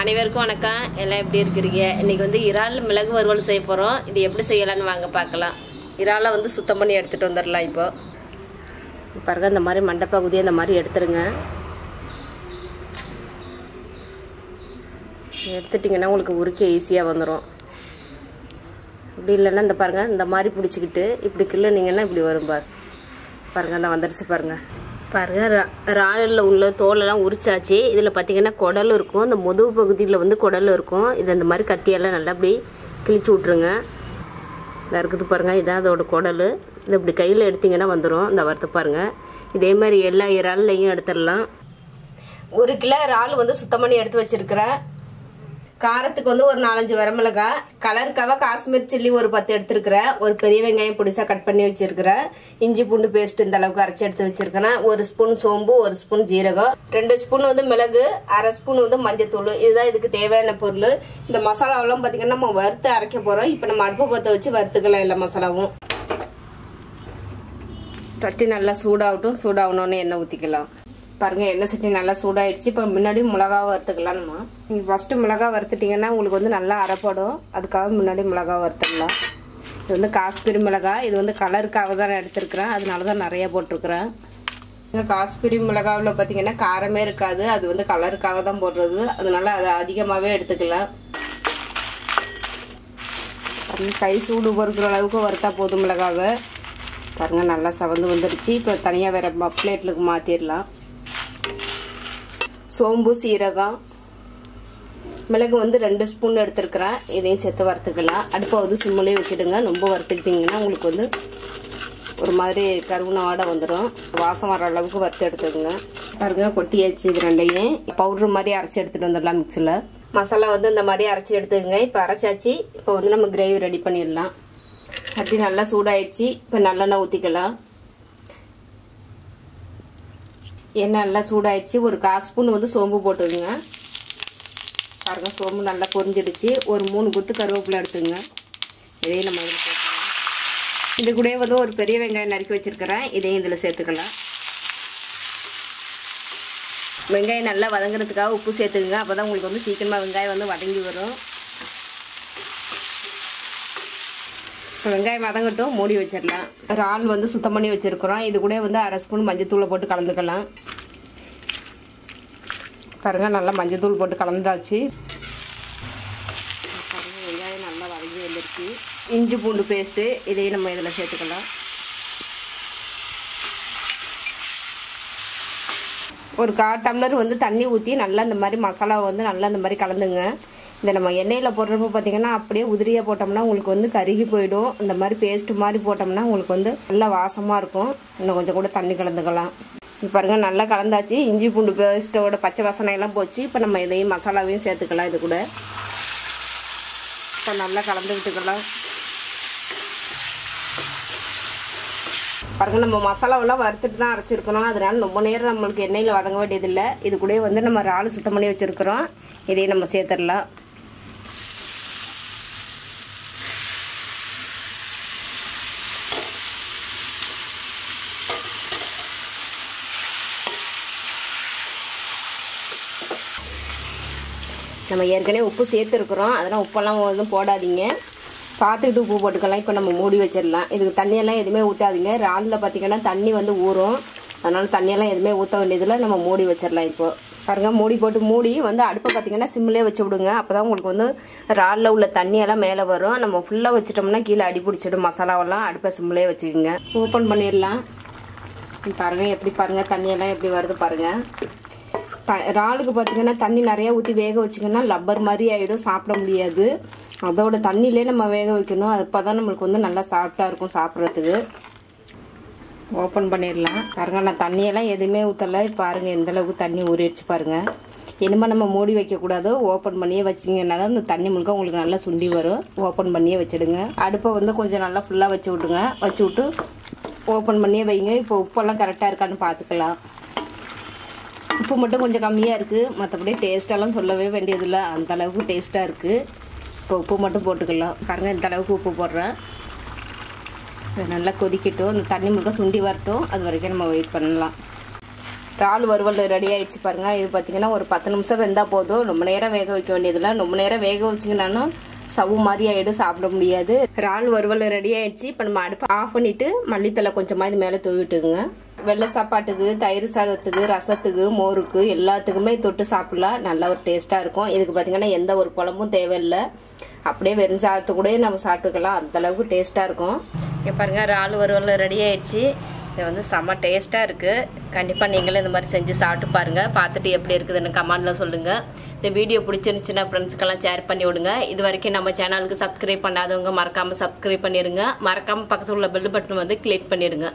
அனைவருக்கும் வணக்கம். எல்லாம் எப்படி இருக்கிறீங்க? இன்றைக்கி வந்து இறால் மிளகு வறுவல் செய்ய போகிறோம் இது எப்படி செய்யலான்னு வாங்க பார்க்கலாம். இறாலை வந்து சுத்தம் பண்ணி எடுத்துகிட்டு வந்துடலாம் இப்போது பாருங்க இந்த மாதிரி மண்டப்பகுதியை இந்த மாதிரி எடுத்துருங்க. எடுத்துட்டிங்கன்னா உங்களுக்கு உரிக்க ஈஸியாக வந்துடும் அப்படி இல்லைன்னா இந்த பாருங்கள் இந்த மாதிரி பிடிச்சிக்கிட்டு இப்படி கிள்ளுனீங்கன்னா இப்படி வரும் பாரு. பாருங்கள் இந்த வந்துடுச்சு பாருங்கள் பாருங்கள் இறாலில் உள்ள தோலெல்லாம் உரிச்சாச்சு. இதில் பார்த்தீங்கன்னா குடல் இருக்கும். இந்த முதுகு பகுதியில் வந்து குடல் இருக்கும். இது அந்த மாதிரி கத்தியெல்லாம் நல்லா அப்படி கிழிச்சு விட்ருங்க இதாக இருக்குது பாருங்கள் இதான் அதோட குடல். இது இப்படி கையில் எடுத்திங்கன்னா வந்துடும் இந்த வரத்தை பாருங்கள் இதே மாதிரி எல்லா இறால்லையும் எடுத்துடலாம். ஒரு கிலோ இறால் வந்து சுத்தம் பண்ணி எடுத்து வச்சிருக்கிறேன். காரத்துக்கு வந்து ஒரு நாலஞ்சு வரமிளகாய் கலருக்காக காஷ்மீர் சில்லி ஒரு பத்து எடுத்துருக்கிறேன் ஒரு பெரிய வெங்காயம் புடிசா கட் பண்ணி வச்சிருக்கிறேன் இஞ்சி பூண்டு பேஸ்ட் இந்த அளவுக்கு அரைச்சி எடுத்து வச்சிருக்கிறேன் ஒரு ஸ்பூன் சோம்பு ஒரு ஸ்பூன் ஜீரகம் ரெண்டு ஸ்பூன் வந்து மிளகு அரை ஸ்பூன் வந்து மஞ்சத்தூள். இதுதான் இதுக்கு தேவையான பொருள். இந்த மசாலாவெல்லாம் பார்த்தீங்கன்னா நம்ம வறுத்து அரைக்க போறோம். இப்போ நம்ம அடுப்பு பற்ற வச்சு வறுத்துக்கலாம் எல்லா மசாலாவும். சட்டி நல்லா சூடாகட்டும். சூடாகணும்னு எண்ணெய் ஊற்றிக்கலாம் பாருங்க எண்ணெய் சட்டி நல்லா சூடாயிடுச்சு. இப்போ முன்னாடி மிளகா வறுத்துக்கலாம் நம்ம. நீங்கள் ஃபஸ்ட்டு மிளகா வறுத்துட்டிங்கன்னா உங்களுக்கு வந்து நல்லா அரைப்படும். அதுக்காக முன்னாடி மிளகா வறுத்துடலாம். இது வந்து காஷ்மீரி மிளகா. இது வந்து கலருக்காக தான் நான் அதனால தான் நிறையா போட்டிருக்குறேன். இந்த காஷ்மீரி மிளகாவில் பார்த்தீங்கன்னா காரமே இருக்காது. அது வந்து கலருக்காக தான் போடுறது. அதனால அதை அதிகமாகவே எடுத்துக்கலாம். கை சூடு பொறுக்கிற அளவுக்கு வறுத்தா போதும் மிளகாவை. பாருங்க நல்லா சவந்து வந்துடுச்சு. இப்போ தனியாக வேறு பிளேட்லுக்கு மாற்றிடலாம் சோம்பு சீரகம் மிளகு வந்து ரெண்டு ஸ்பூன் எடுத்துருக்கிறேன். இதையும் சேர்த்து வறுத்துக்கலாம். அடுப்பை வந்து சிம்மிலே வச்சுடுங்க. ரொம்ப வறுத்துக்கிட்டிங்கன்னா உங்களுக்கு வந்து ஒரு மாதிரி கருவுன ஆடை வந்துடும் வாசம் வர அளவுக்கு வறுத்து எடுத்துக்கோங்க. பாருங்க கொட்டியாச்சு இது ரெண்டையும். பவுட்ரு மாதிரி அரைச்சி எடுத்துகிட்டு வந்துடலாம் மிக்சியில் மசாலா வந்து இந்த மாதிரி அரைச்சி எடுத்துக்கோங்க. இப்போ அரைச்சாச்சு. இப்போ வந்து நம்ம கிரேவி ரெடி பண்ணிடலாம். சட்டி நல்லா சூடாயிடுச்சு இப்போ நல்லெண்ணெய் ஊற்றிக்கலாம் எண்ணெய் நல்லா சூடாயிடுச்சு. ஒரு கால் ஸ்பூன் வந்து சோம்பு போட்டுருங்க பாருங்கள் சோம்பு நல்லா பொரிஞ்சிடுச்சு. ஒரு மூணு குத்து கருவேப்பிலை எடுத்துங்க இதையும் நம்ம இதில் சேர்த்துக்கலாம். இது கூட வந்து ஒரு பெரிய வெங்காயம் நறுக்கி வச்சிருக்கிறேன். இதையும் இதில் சேர்த்துக்கலாம். வெங்காயம் நல்லா வதங்குறதுக்காக உப்பு சேர்த்துக்குங்க. அப்போ தான் உங்களுக்கு வந்து சீக்கிரமாக வெங்காயம் வந்து வதங்கி வரும். இப்போ வெங்காயம் வதங்கட்டும் மூடி வச்சிடலாம். இறால் வந்து சுத்தம் பண்ணி வச்சுருக்குறோம். இது கூட வந்து அரை ஸ்பூன் மஞ்சத்தூளை போட்டு கலந்துக்கலாம். பாருங்கள் நல்லா மஞ்சத்தூள் போட்டு கலந்தாச்சு. வெங்காயம் நல்லா வதங்கி வந்துருச்சு இஞ்சி பூண்டு பேஸ்ட்டு இதையும் நம்ம இதில் சேர்த்துக்கலாம். ஒரு கா டம்ளர் வந்து தண்ணி ஊற்றி நல்லா இந்த மாதிரி மசாலாவை வந்து நல்லா இந்த மாதிரி கலந்துங்க. இந்த நம்ம எண்ணெயில் போடுறப்ப பார்த்தீங்கன்னா அப்படியே உதிரியாக போட்டோம்னா உங்களுக்கு வந்து கருகி போயிடும். இந்த மாதிரி பேஸ்ட்டு மாதிரி போட்டோம்னா உங்களுக்கு வந்து நல்லா வாசமாக இருக்கும். இன்னும் கொஞ்சம் கூட தண்ணி கலந்துக்கலாம். இப்போ பாருங்கள் நல்லா கலந்தாச்சு. இஞ்சி பூண்டு பேஸ்ட்டோட பச்சை வாசனை எல்லாம் போச்சு. இப்போ நம்ம இதையும் மசாலாவையும் சேர்த்துக்கலாம் இது கூட. இப்போ நல்லா கலந்து விட்டுக்கலாம். பாருங்க நம்ம மசாலாவெல்லாம் வறுத்துட்டு தான் அரைச்சிருக்கணும். அதனால ரொம்ப நேரம் நம்மளுக்கு எண்ணெயில் வதங்க வேண்டியதில்லை. இது கூட வந்து நம்ம இறால் சுத்தம் பண்ணி வச்சுருக்கிறோம். இதையும் நம்ம சேர்த்துடலாம். நம்ம ஏற்கனவே உப்பு சேர்த்துருக்குறோம். அதெல்லாம் உப்பெல்லாம் எதுவும் போடாதீங்க. பார்த்துக்கிட்டு உப்பு போட்டுக்கலாம். இப்போ நம்ம மூடி வச்சிடலாம். இதுக்கு தண்ணியெல்லாம் எதுவுமே ஊற்றாதீங்க இறாலில் பார்த்தீங்கன்னா தண்ணி வந்து ஊறும். அதனால் தண்ணியெல்லாம் எதுவுமே ஊற்ற வேண்டியதில் நம்ம மூடி வச்சிடலாம் இப்போ. பாருங்க மூடி போட்டு மூடி வந்து அடுப்பை பார்த்தீங்கன்னா சிம்மிலே வச்சு விடுங்க. அப்போ தான் உங்களுக்கு வந்து ராலில் உள்ள தண்ணியெல்லாம் மேலே வரும். நம்ம ஃபுல்லாக வச்சுட்டோம்னா கீழே அடி பிடிச்சிடும். மசாலாவெல்லாம் அடுப்பை சிம்மிலே வச்சுக்கோங்க. ஓப்பன் பண்ணிடலாம். பாருங்கள் எப்படி பாருங்கள் தண்ணியெல்லாம் எப்படி வருது பாருங்கள் இறாலுக்கு பார்த்தீங்கன்னா தண்ணி நிறையா ஊற்றி வேக வச்சிங்கன்னா லப்பர் மாதிரி ஆகிடும் சாப்பிட முடியாது. அதோட தண்ணியிலே நம்ம வேக வைக்கணும். அப்போ தான் நம்மளுக்கு வந்து நல்லா சாஃப்டாக இருக்கும் சாப்பிட்றதுக்கு. ஓப்பன் பண்ணிடலாம். பாருங்கள் நான் தண்ணியெல்லாம் எதுவுமே ஊற்றலை பாருங்கள் எந்தளவுக்கு தண்ணி ஊறிடுச்சு பாருங்கள் என்னமோ நம்ம மூடி வைக்கக்கூடாது. ஓப்பன் பண்ணியே வச்சிங்கன்னா தான் இந்த தண்ணி முழுக்க உங்களுக்கு நல்லா சுண்டி வரும். ஓப்பன் பண்ணியே வச்சிடுங்க. அடுப்பை வந்து கொஞ்சம் நல்லா ஃபுல்லாக வச்சு விட்டுங்க வச்சு விட்டு ஓப்பன் பண்ணியே வைங்க. இப்போ உப்பெல்லாம் கரெக்டாக இருக்கான்னு பார்த்துக்கலாம். உப்பு மட்டும் கொஞ்சம் கம்மியாக இருக்குது மற்றபடி டேஸ்ட்டெல்லாம் சொல்லவே வேண்டியதில்லை. அந்த அளவுக்கு டேஸ்ட்டாக இருக்குது இப்போ உப்பு மட்டும் போட்டுக்கலாம். பாருங்கள் இந்த அளவுக்கு உப்பு போடுறேன். இது நல்லா கொதிக்கட்டும். அந்த தண்ணி முழுக்க சுண்டி வரட்டும். அது வரைக்கும் நம்ம வெயிட் பண்ணலாம். இறால் வறுவல் ரெடி ஆகிடுச்சு பாருங்கள் இது பார்த்தீங்கன்னா ஒரு பத்து நிமிஷம் வெந்தால் போதும். ரொம்ப நேரம் வேக வைக்க வேண்டியதில்லை. ரொம்ப நேரம் வேக வச்சிங்கன்னாலும் சவு மாதிரி ஆகிடும் சாப்பிட முடியாது. இறால் வறுவல் ரெடி ஆயிடுச்சு. இப்போ நம்ம அடுப்பு ஆஃப் பண்ணிட்டு மல்லித்தலை கொஞ்சமாக இது மேலே தூவிட்டுங்க வெள்ளை சாப்பாட்டுக்கு தயிர் சாதத்துக்கு ரசத்துக்கு மோருக்கு எல்லாத்துக்குமே தொட்டு சாப்பிடலாம். நல்ல ஒரு டேஸ்ட்டாக இருக்கும். இதுக்கு பார்த்தீங்கன்னா எந்த ஒரு குழம்பும் தேவையில்லை. அப்படியே வெறும் சாதத்து கூட நம்ம சாப்பிட்டுக்கலாம். அந்த அளவுக்கு டேஸ்ட்டாக இருக்கும். இங்கே பாருங்க இறால் வறுவல் ரெடி ஆயிடுச்சு. இது வந்து செம்ம டேஸ்ட்டாக இருக்குது கண்டிப்பாக நீங்களும் இந்த மாதிரி செஞ்சு சாப்பிட்டு பாருங்கள் பார்த்துட்டு எப்படி இருக்குதுன்னு கமெண்டில் சொல்லுங்கள் இந்த வீடியோ பிடிச்சிருந்துச்சுன்னா ஃப்ரெண்ட்ஸ்க்கெல்லாம் ஷேர் பண்ணி விடுங்க. இது வரைக்கும் நம்ம சேனலுக்கு சப்ஸ்கிரைப் பண்ணாதவங்க மறக்காமல் சப்ஸ்கிரைப் பண்ணிடுங்க மறக்காமல் பக்கத்தில் உள்ள பெல் பட்டன் வந்து கிளிக் பண்ணிடுங்க